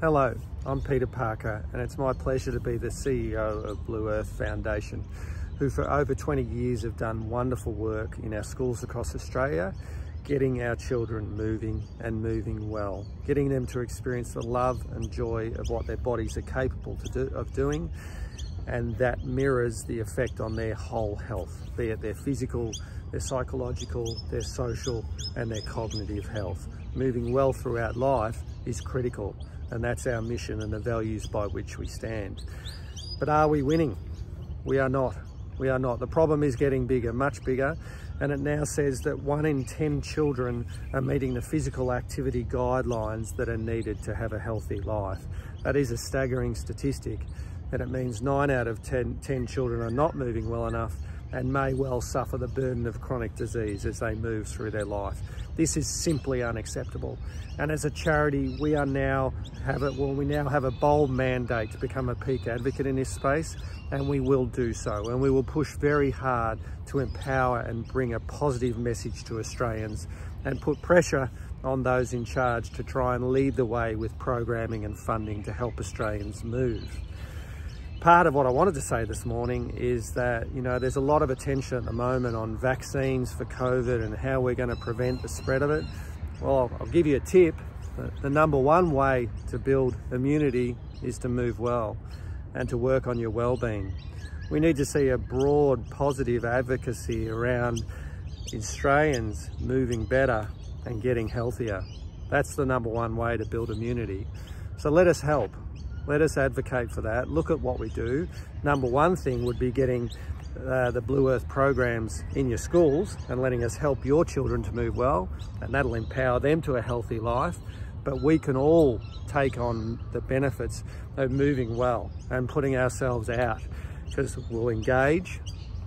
Hello, I'm Peter Parker and it's my pleasure to be the CEO of Bluearth Foundation who for over 20 years have done wonderful work in our schools across Australia getting our children moving and moving well, getting them to experience the love and joy of what their bodies are capable do, of doing and that mirrors the effect on their whole health, be it their physical, their psychological, their social and their cognitive health. Moving well throughout life is critical and that's our mission and the values by which we stand. But are we winning? We are not. We are not. The problem is getting bigger, much bigger, and it now says that one in 10 children are meeting the physical activity guidelines that are needed to have a healthy life. That is a staggering statistic, and it means nine out of 10, 10 children are not moving well enough and may well suffer the burden of chronic disease as they move through their life. This is simply unacceptable. And as a charity, we are now have it, well, we now have a bold mandate to become a peak advocate in this space, and we will do so. And we will push very hard to empower and bring a positive message to Australians and put pressure on those in charge to try and lead the way with programming and funding to help Australians move part of what I wanted to say this morning is that, you know, there's a lot of attention at the moment on vaccines for COVID and how we're going to prevent the spread of it. Well, I'll give you a tip. The number one way to build immunity is to move well and to work on your well-being. We need to see a broad positive advocacy around Australians moving better and getting healthier. That's the number one way to build immunity. So let us help. Let us advocate for that. Look at what we do. Number one thing would be getting uh, the Bluearth programs in your schools and letting us help your children to move well and that'll empower them to a healthy life but we can all take on the benefits of moving well and putting ourselves out because we'll engage,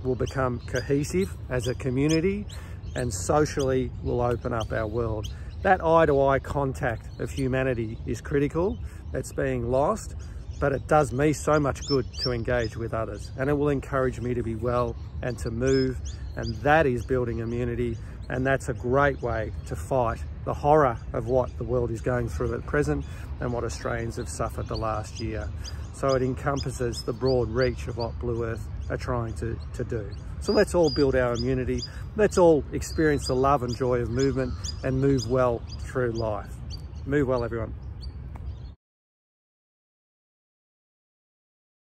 we'll become cohesive as a community and socially we'll open up our world. That eye-to-eye -eye contact of humanity is critical. It's being lost, but it does me so much good to engage with others and it will encourage me to be well and to move and that is building immunity and that's a great way to fight the horror of what the world is going through at present and what Australians have suffered the last year. So it encompasses the broad reach of what Bluearth are trying to, to do. So let's all build our immunity. Let's all experience the love and joy of movement and move well through life. Move well, everyone.